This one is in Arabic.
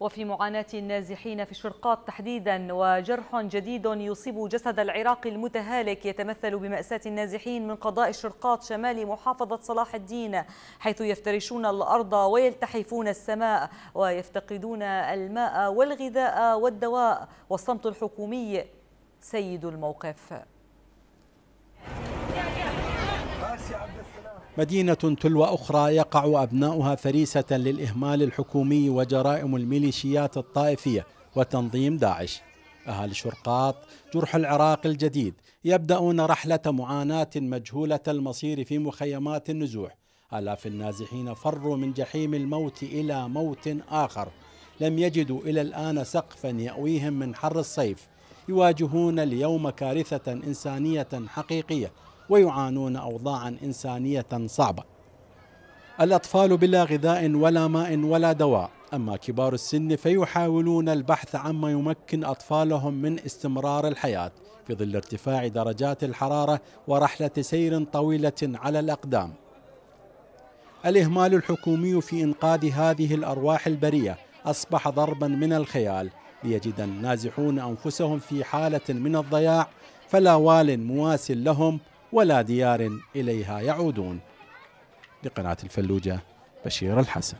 وفي معاناة النازحين في الشرقاط تحديدا وجرح جديد يصيب جسد العراق المتهالك يتمثل بمأساة النازحين من قضاء الشرقاط شمال محافظة صلاح الدين حيث يفترشون الأرض ويلتحفون السماء ويفتقدون الماء والغذاء والدواء. والصمت الحكومي سيد الموقف. مدينة تلو أخرى يقع أبناؤها فريسة للإهمال الحكومي وجرائم الميليشيات الطائفية وتنظيم داعش. أهل شرقاط جرح العراق الجديد يبدأون رحلة معاناة مجهولة المصير في مخيمات النزوح. آلاف النازحين فروا من جحيم الموت إلى موت آخر. لم يجدوا إلى الآن سقفا يأويهم من حر الصيف. يواجهون اليوم كارثة إنسانية حقيقية ويعانون أوضاعا إنسانية صعبة. الأطفال بلا غذاء ولا ماء ولا دواء. أما كبار السن فيحاولون البحث عما يمكن أطفالهم من استمرار الحياة في ظل ارتفاع درجات الحرارة ورحلة سير طويلة على الأقدام. الإهمال الحكومي في إنقاذ هذه الأرواح البرية أصبح ضربا من الخيال. ليجد النازحون أنفسهم في حالة من الضياع فلا وال مواس لهم ولا ديار إليها يعودون. لقناة الفلوجة بشير الحسن.